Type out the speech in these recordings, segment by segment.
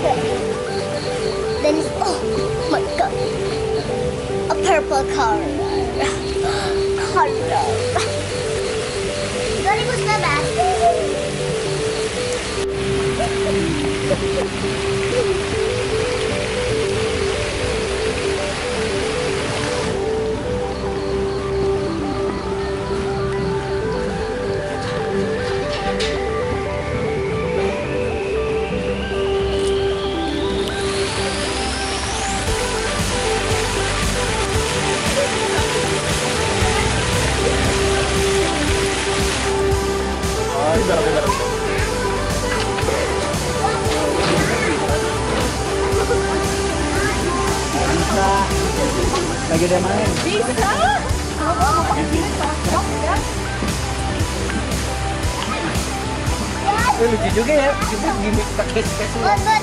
Dan it's, oh my god, a purple color. Ada main. Eh, lucu juga ya. Kita gimmick pakai spesial. Bud, bud.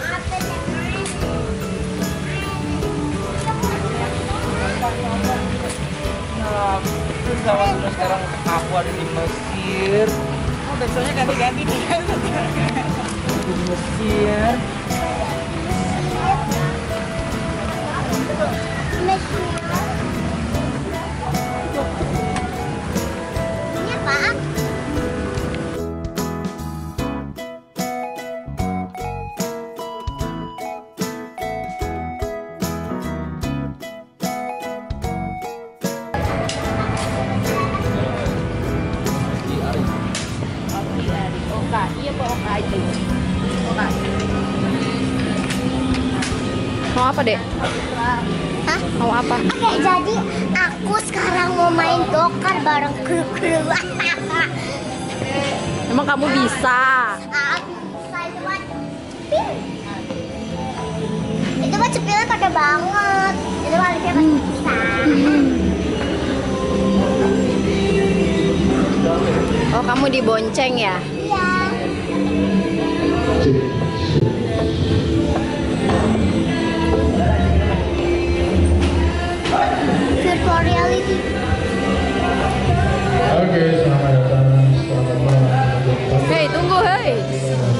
terus zaman dulu sekarang aku ada di Mesir. backsoundnya ganti-ganti nih. Mesir. Ini Mau apa, Dek? Hah? Mau apa? Oke, jadi aku sekarang mau main dokar bareng kru-kru. Emang kamu bisa? aku bisa itu mah cepil. Itu mah cepilnya pakai banget. Itu mah Alifia masih bisa. Oh, kamu dibonceng ya? Hei, tunggu, hei.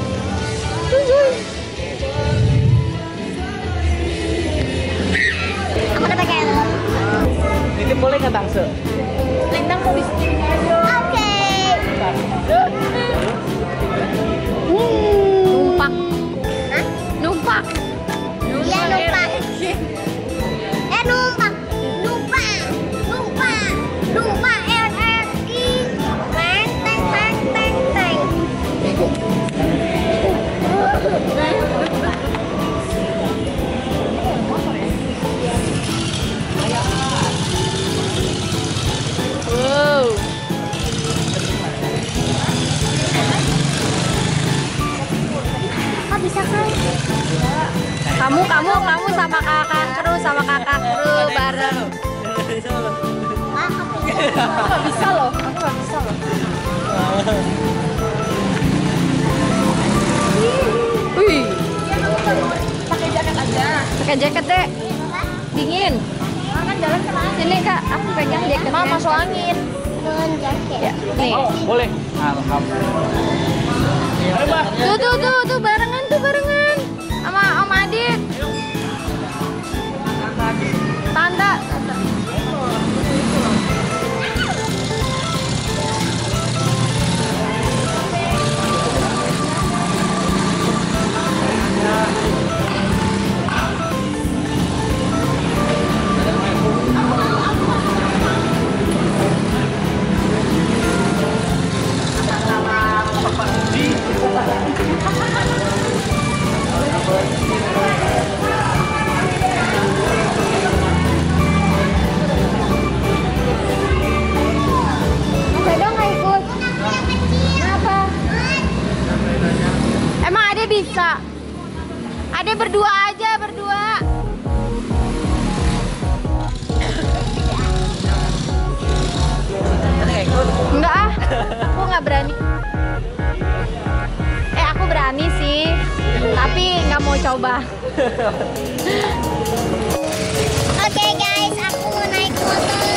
Pakai jaket deh. Dingin. Kan? Sini kak, aku pegang jaketnya. Mama masuk angin. Dengan jaket. Ya, nih. Oh, boleh. Alhamdulillah. Tuh, tuh, tuh, tuh barengan, tuh barengan. Bisa? Ade berdua aja, berdua. Ada? Enggak ah, aku nggak berani. Eh aku berani sih, tapi nggak mau coba. Oke guys, aku mau naik motor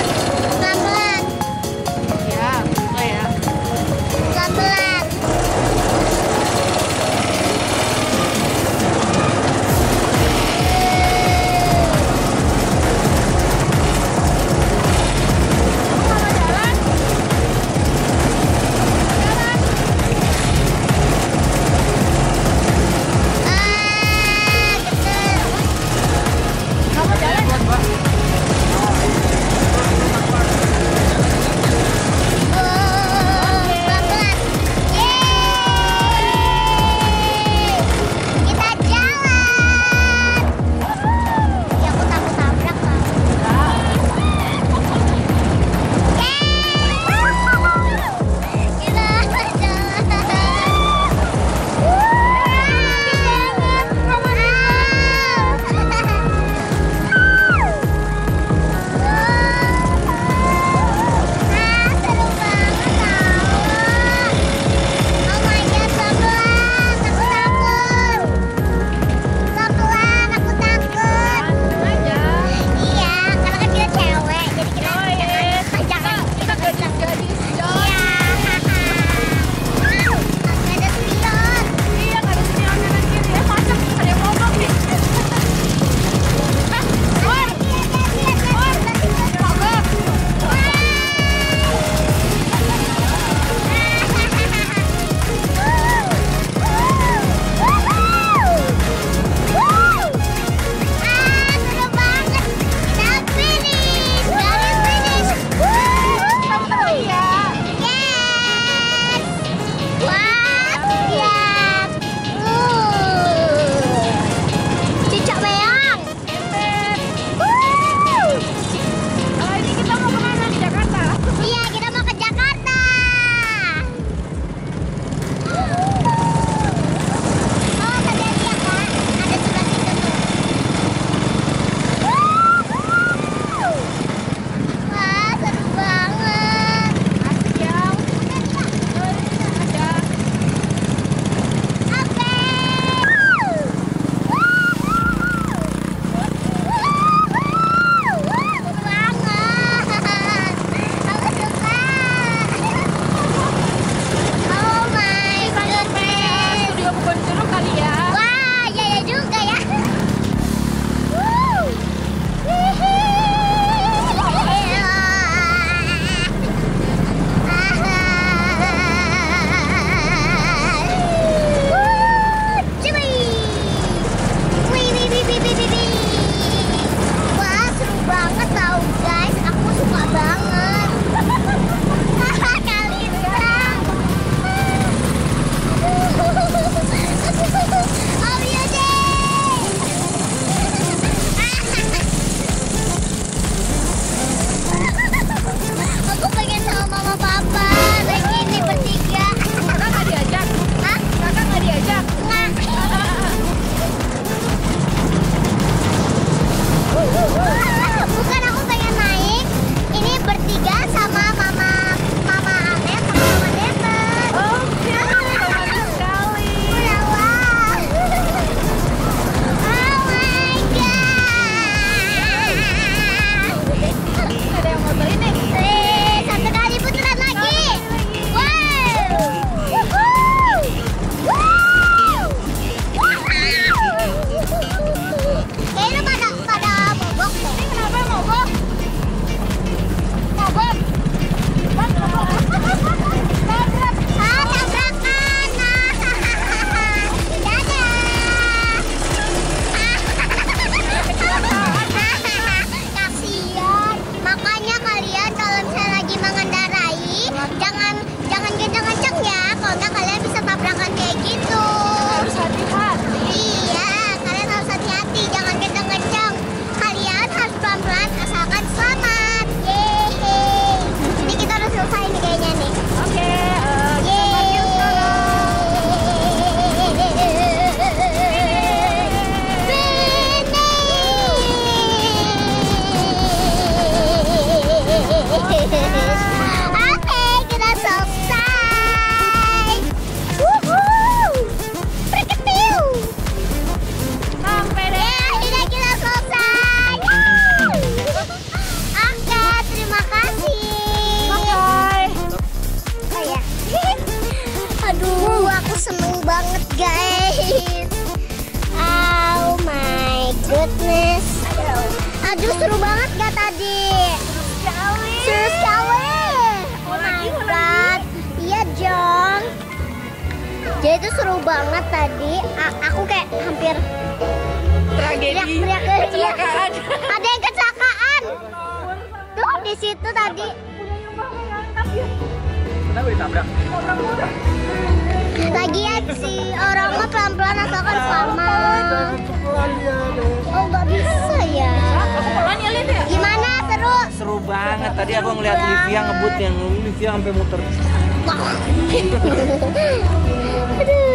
tadi? Sekali. Seru sekali. Oh my god. Iya Jong. Jadi itu seru banget tadi. A- aku kayak hampir Tragedi. teriak-teriak. Iya. Kecelakaan. Ada yang kecelakaan. Tuh di situ tadi. Kenapa ditabrak? Lagian si orang mah pelan-pelan asalkan sama. Oh nggak bisa ya. Gimana seru? Seru banget. Tadi aku ngeliat Livia ngebut yang Livia sampai muter. Aduh.